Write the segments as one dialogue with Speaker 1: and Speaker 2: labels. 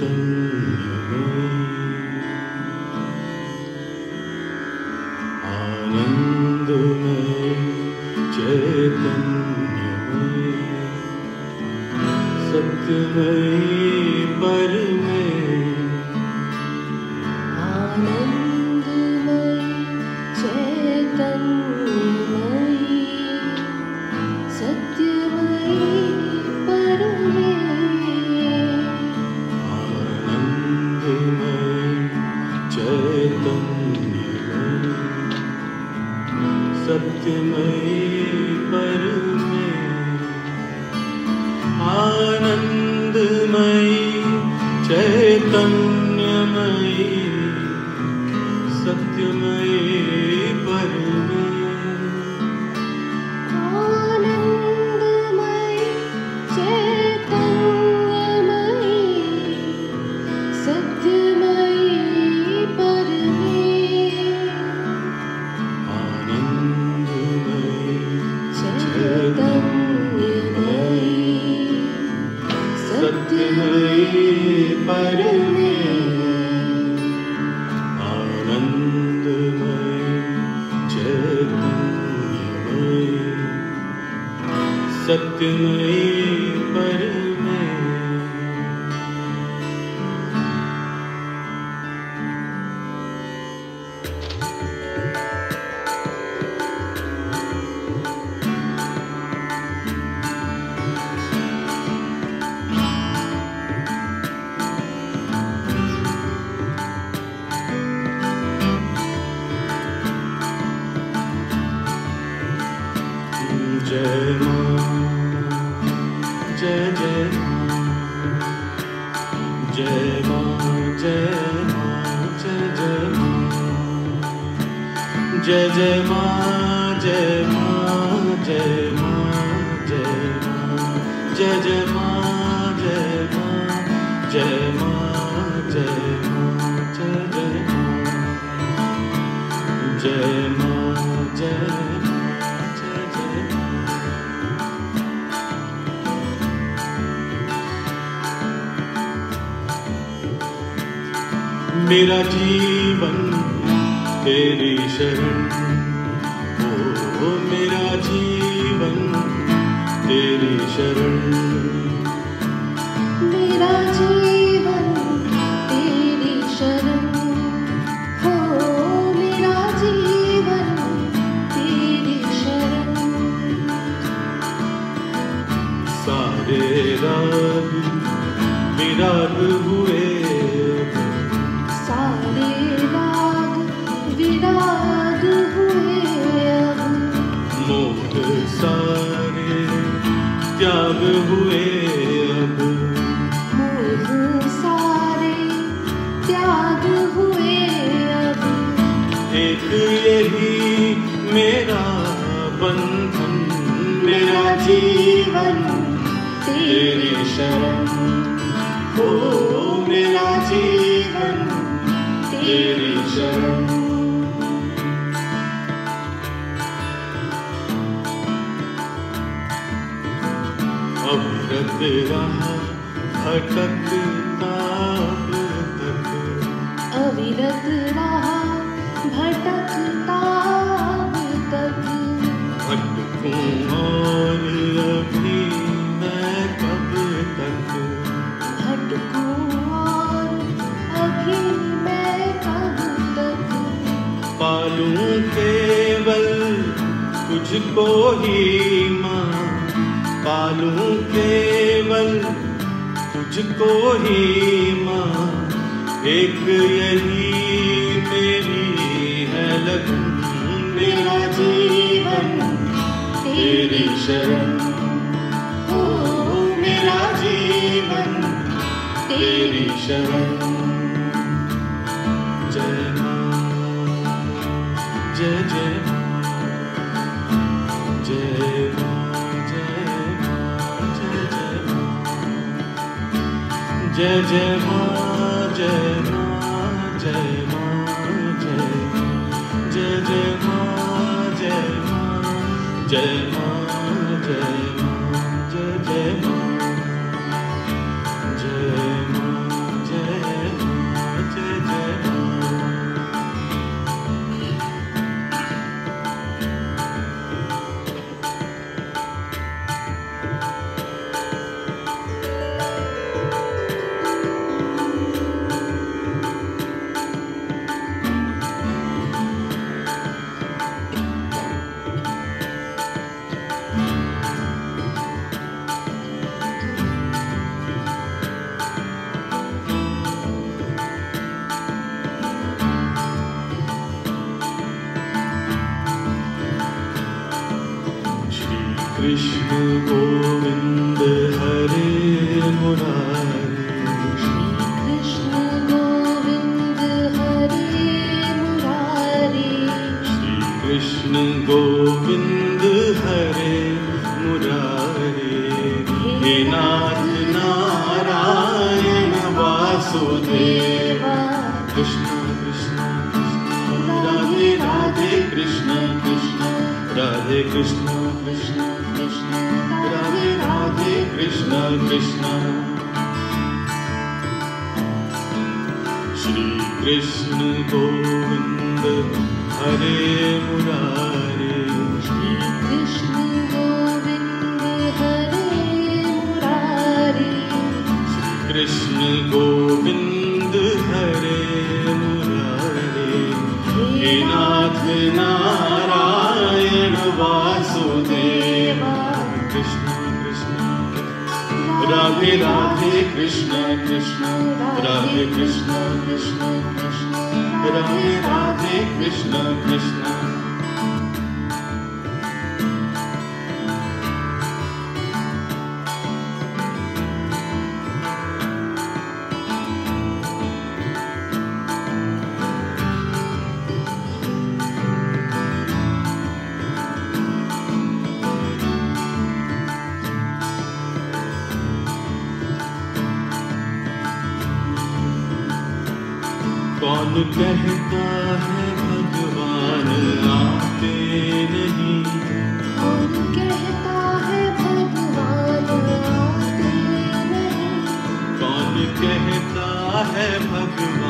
Speaker 1: something मेरा जीवन तेरी शरण। ओ मेरा जीवन तेरी शरण। जाग हुए अब।
Speaker 2: सारे त्याग हुए अब।
Speaker 1: एक यही मेरा बंधन मेरा जीवन
Speaker 2: तेरी शरण।
Speaker 1: हो मेरा जीवन
Speaker 2: तेरी शरण।
Speaker 1: रहा भटकता तक
Speaker 2: अविरत रहा भटकता तक।
Speaker 1: भटकूं और अभी मैं कब तक?
Speaker 2: भटकूं और अभी मैं कब तक?
Speaker 1: पालूं केवल तुझको ही माँ पालूं केवल तुझको ही माँ। एक यही मेरी है लगन। मेरा जीवन
Speaker 2: तेरी शरण। हो मेरा
Speaker 1: जीवन
Speaker 2: तेरी शरण।
Speaker 1: जय जय माँ जय माँ जय माँ जय जय जय माँ जय माँ जय माँ जय कृष्ण गोविन्द हरे मुरा Sunny कौन कहता है भगवान आते नहीं।
Speaker 2: कौन कहता है भगवान आते नहीं।
Speaker 1: कौन कहता है भगवान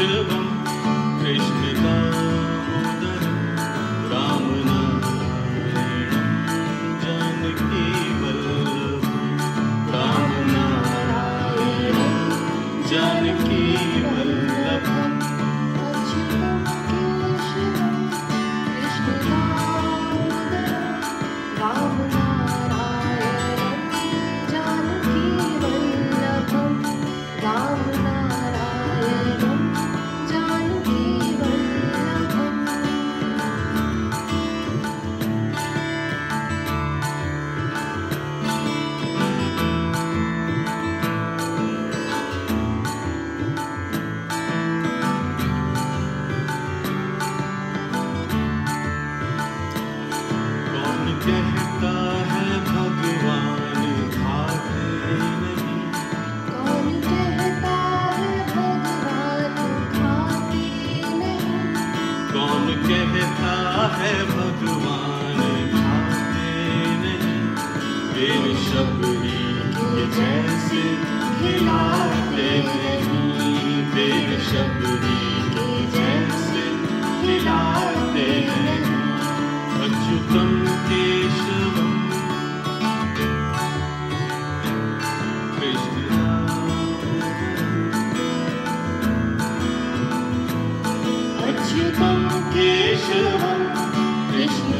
Speaker 1: still
Speaker 2: केशवं कृष्ण।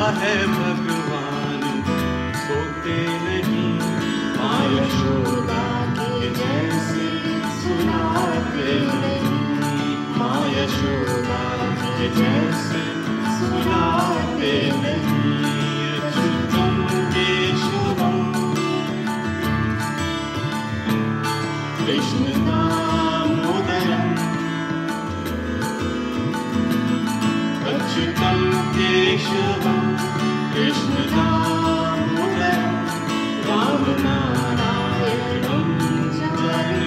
Speaker 1: है भगवान होते नहीं। माया
Speaker 2: के जैसे सुनाते नहीं। मायशोदा के जैसे
Speaker 1: सुनाते नहीं। कृष्णदामोदरम् अच्युतं Thank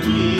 Speaker 1: you.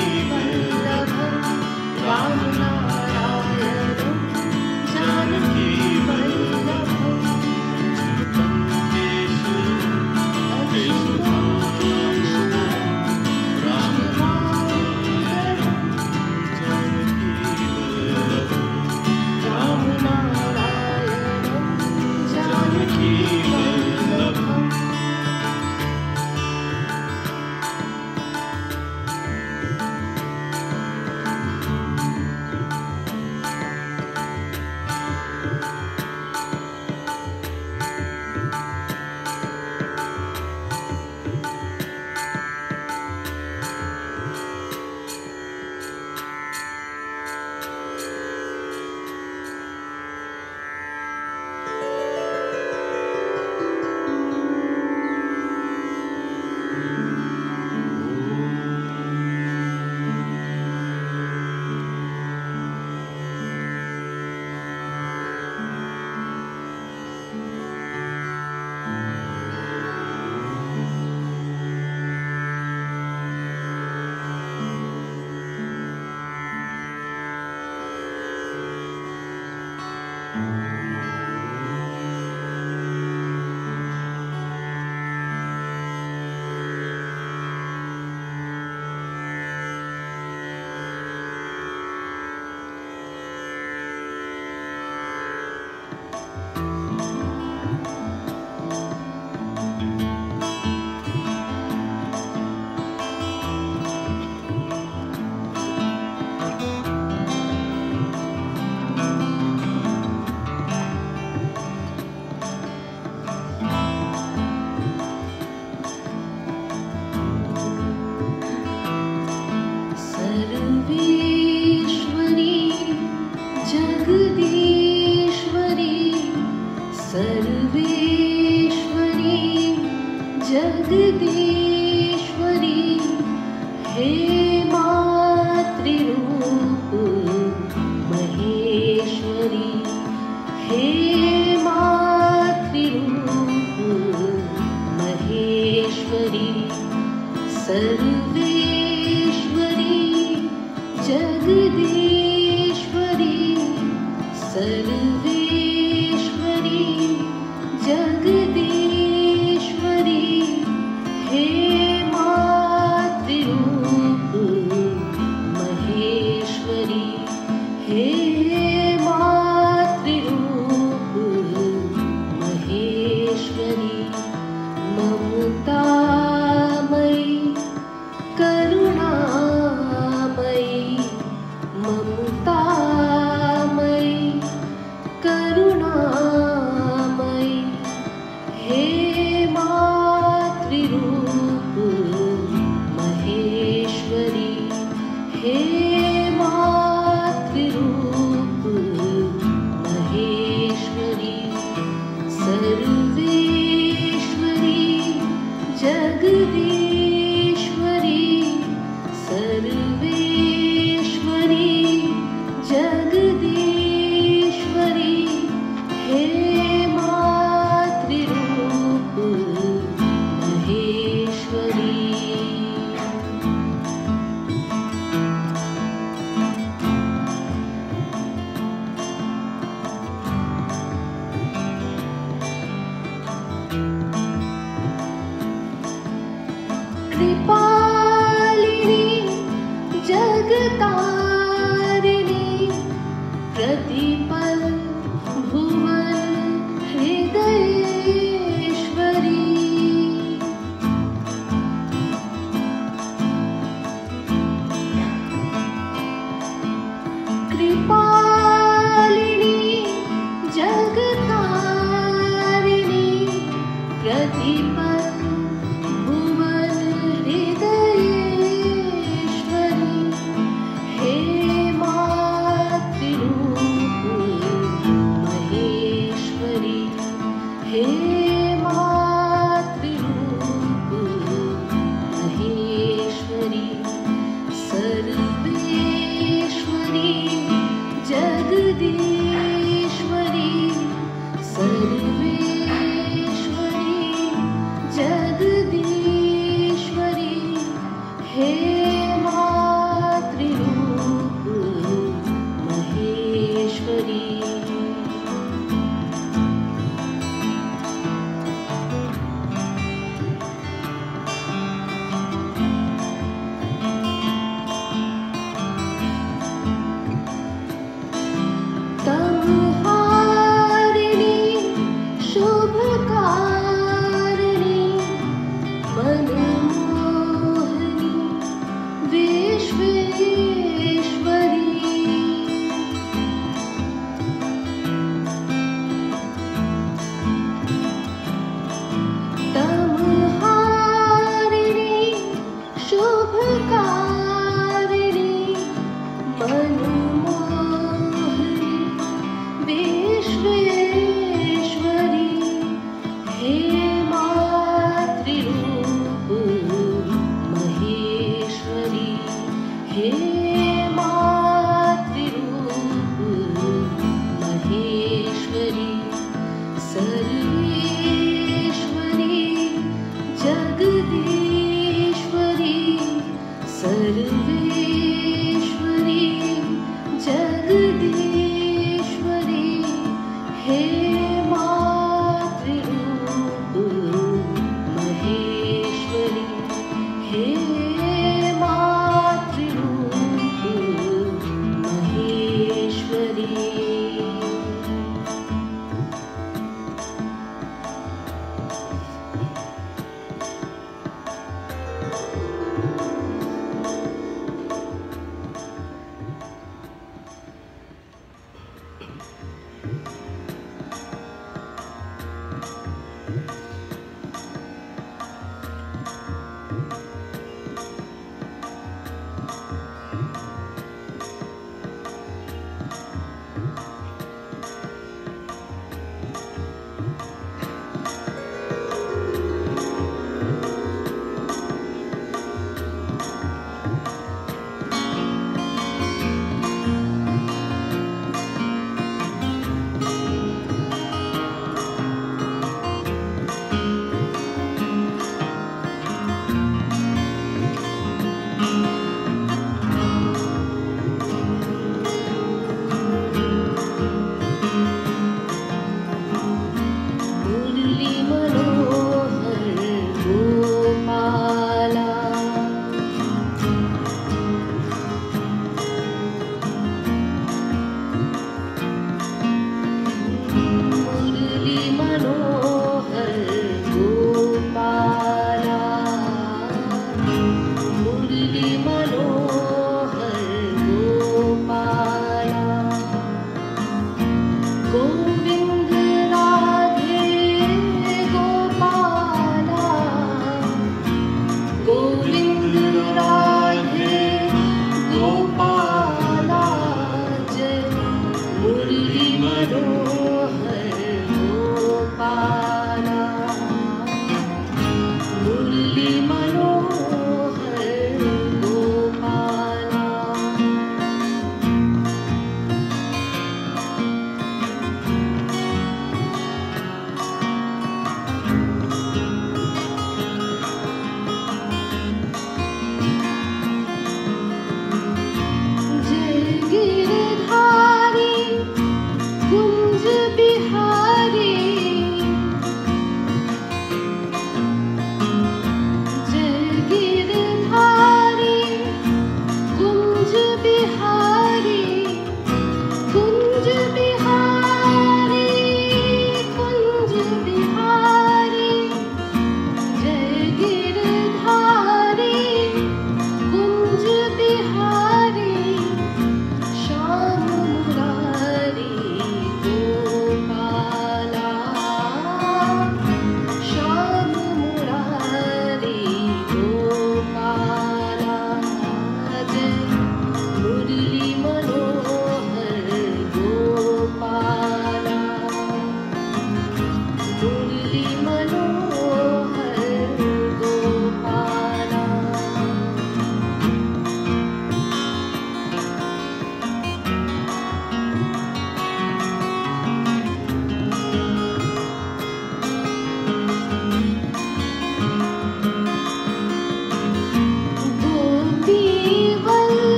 Speaker 2: go.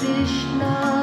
Speaker 2: कृष्ण